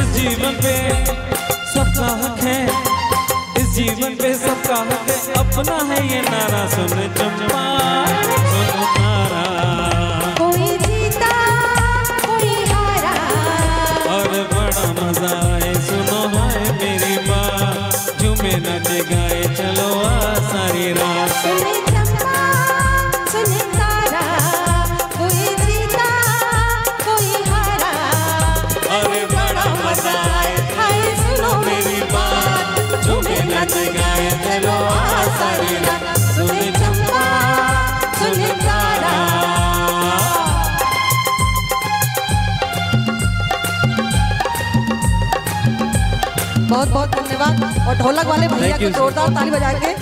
इस जीवन पे सबका हक है। इस जीवन पे सबका हक है। अपना है ये नारा सुन चंपा। गाए चलो आ सुन चंपा सुन तारा। बहुत बहुत धन्यवाद। और ढोलक वाले भैया को जोरदार ताली बजा के